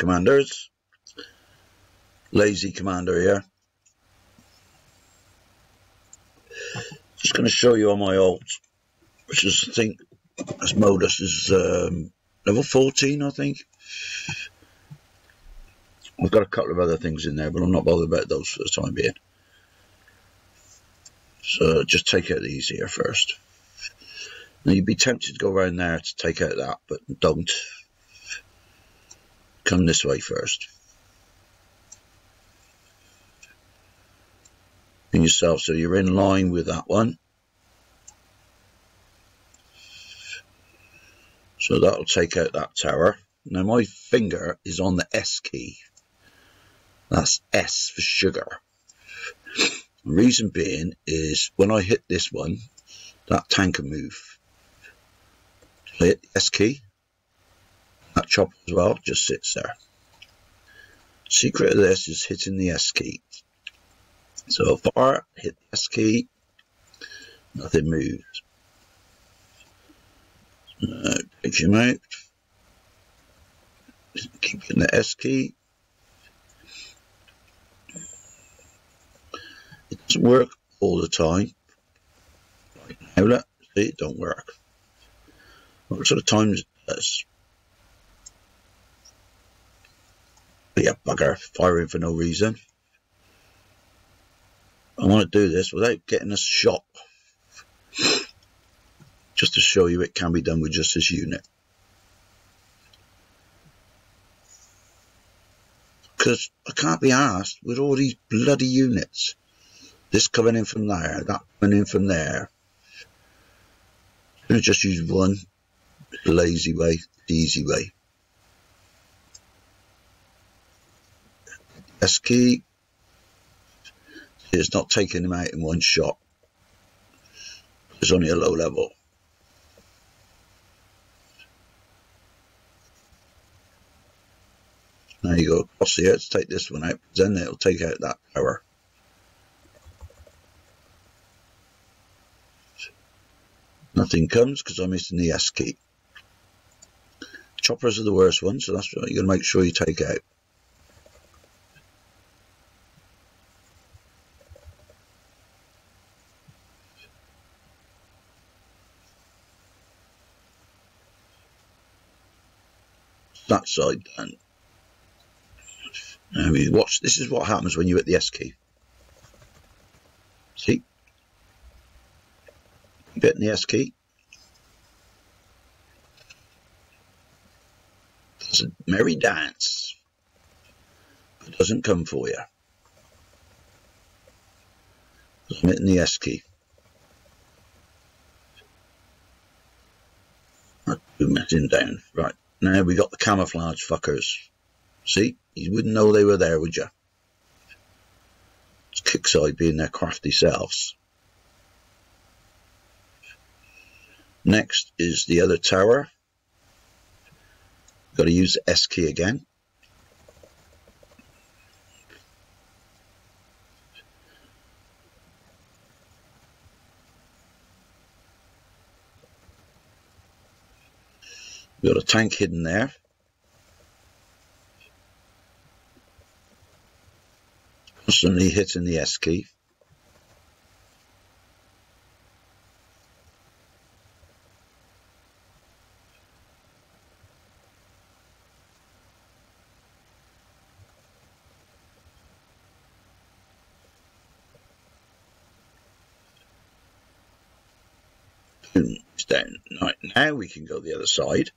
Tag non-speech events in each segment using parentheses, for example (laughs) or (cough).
commanders. Lazy commander here. Just going to show you on my alt, which is, I think, Asmodeus is um, level 14, I think. I've got a couple of other things in there, but I'm not bothered about those for the time being. So just take out these here first. Now you'd be tempted to go around there to take out that, but don't. Come this way first. And yourself, so you're in line with that one. So that'll take out that tower. Now my finger is on the S key. That's S for sugar. The reason being is when I hit this one, that tank can move. Hit S key, chopper as well just sits there. Secret of this is hitting the S key. So far, hit the S key, nothing moves. Take him out. Keep hitting the S key. It doesn't work all the time. now let see it don't work. What sort of times it does? Yeah, bugger, firing for no reason. I want to do this without getting a shot. Just to show you it can be done with just this unit. Because I can't be asked with all these bloody units. This coming in from there, that coming in from there. I'm going to just use one lazy way, the easy way. S key. It's not taking him out in one shot. It's only a low level. Now you go across here to take this one out, then it'll take out that power. Nothing comes because I'm missing the S key. Choppers are the worst ones, so that's what you're going to make sure you take out. that side done. Now we watch, this is what happens when you hit the S key. See? Hitting the S key. It's a merry dance. It doesn't come for you. I'm hitting the S key. I'll zoom that in down. Right. Now we got the camouflage fuckers. See? You wouldn't know they were there, would you? It's Kixeye being their crafty selves. Next is the other tower. Got to use the S key again. We've got a tank hidden there. Constantly hitting the S key. Down. Right, now we can go the other side.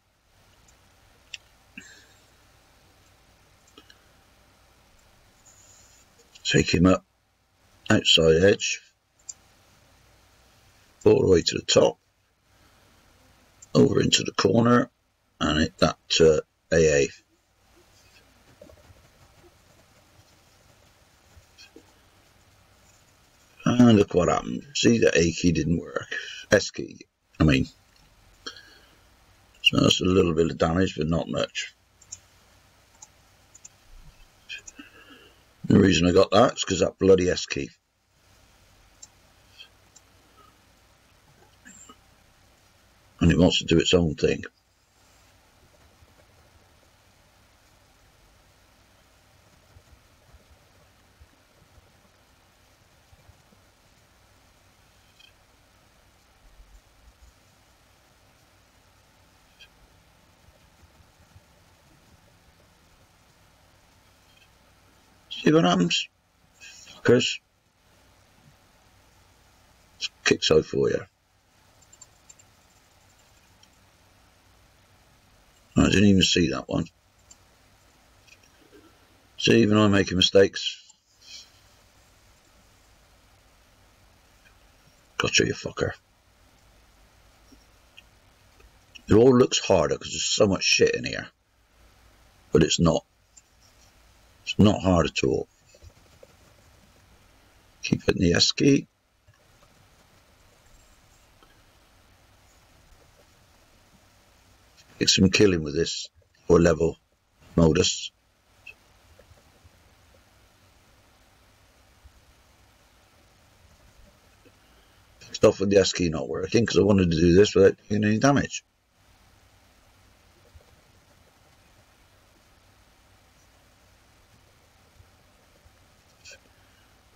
Take him up outside edge all the way to the top over into the corner and hit that uh, AA and look what happened. See the A key didn't work. S key I mean. So that's a little bit of damage but not much The reason I got that is because that bloody S key. And it wants to do its own thing. See what happens? Fuckers. Let's kick so for you. I didn't even see that one. See, even I'm making mistakes. Gotcha, you fucker. It all looks harder because there's so much shit in here. But it's not. It's not hard at all. Keep hitting the S key. Get some killing with this or level modus. Stuff with the S key not working because I wanted to do this without doing any damage.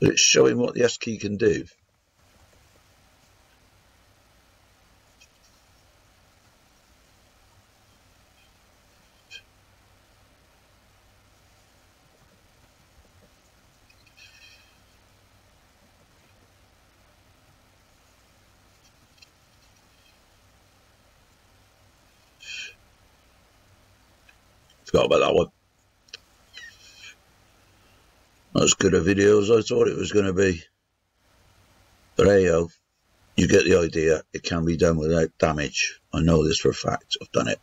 But it's showing what the S key can do. Forgot about that one. Not as good a video as I thought it was going to be. But hey yo, you get the idea. It can be done without damage. I know this for a fact. I've done it.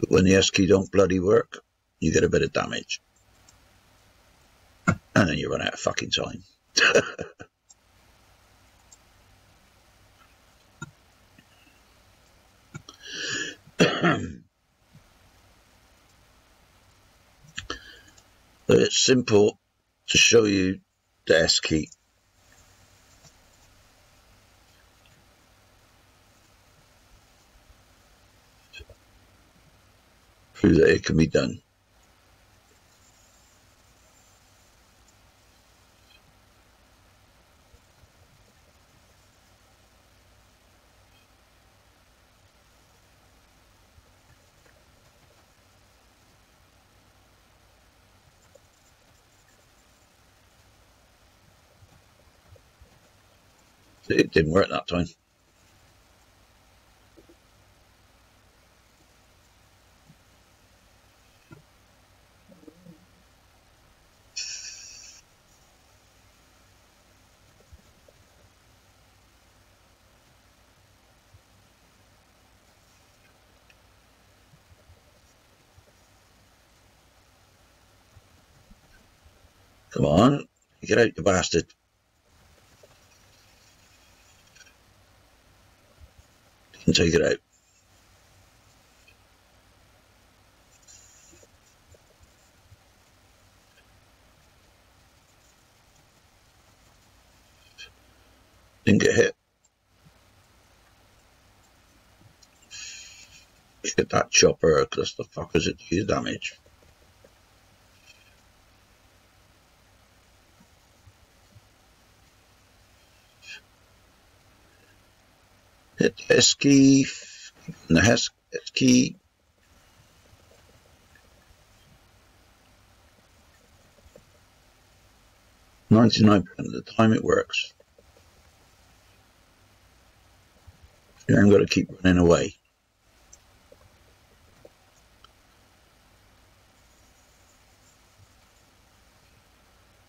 But when the S key don't bloody work, you get a bit of damage. (clears throat) And then you run out of fucking time. (laughs) (clears throat) But it's simple to show you the S key. Prove that it can be done. It didn't work that time. Come on, get out, you bastard. And take it out. Didn't get hit. Hit that chopper because the fuck is it do damage. Key, the S key. Ninety-nine percent of the time it works. You I'm going to keep running away.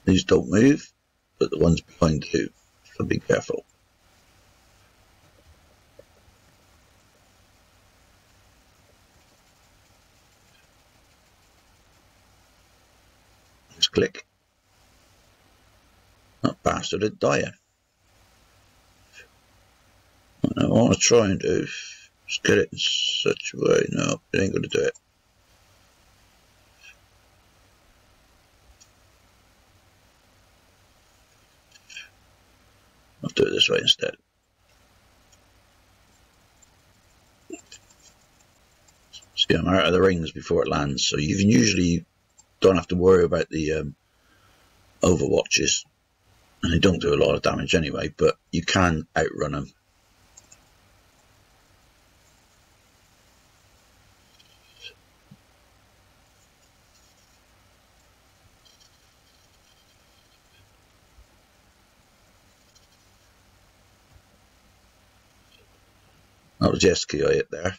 These don't move, but the ones behind do, so be careful. click. Bastard had. What I want to try and do is get it in such a way. No, it ain't going to do it. I'll do it this way instead. See, I'm out of the rings before it lands, so you can usually don't have to worry about the um, overwatches and they don't do a lot of damage anyway, but you can outrun them. That was just ski I hit there.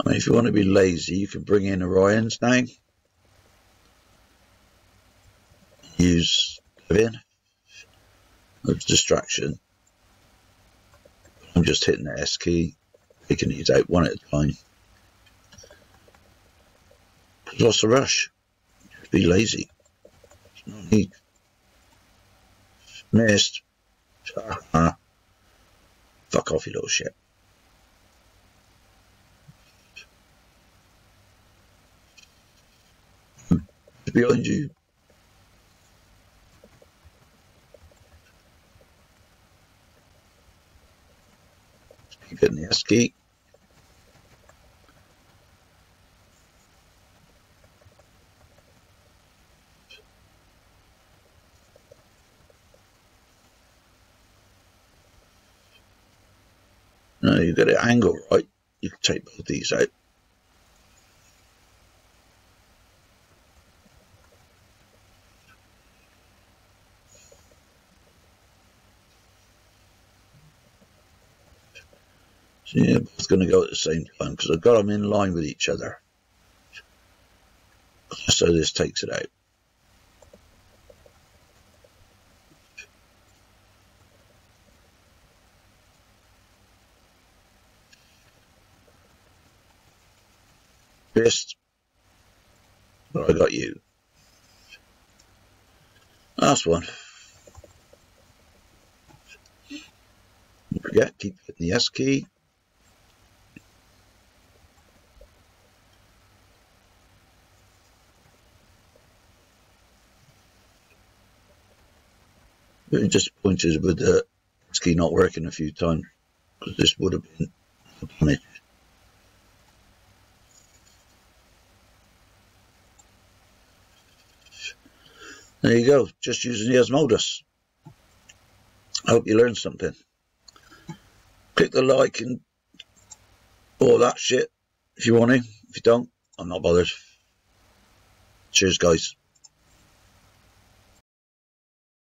I mean, if you want to be lazy, you can bring in Orion's tank. Use Kevin of distraction. I'm just hitting the S key, taking these out one at a time. What's the rush? Just Be lazy. There's No need. Missed. Fuck off, you little shit. Behind you. Keep hitting the S key. Now you get it angle right, you can take both these out. So yeah, both going to go at the same time because I've got them in line with each other. So this takes it out. Fist. But I got you. Last one. Don't forget, keep hitting the S key. Really disappointed with the ski not working a few times because this would have been a punish. There you go, just using the Asmodeus. I hope you learned something. Click the like and all that shit if you want to. If you don't, I'm not bothered. Cheers, guys.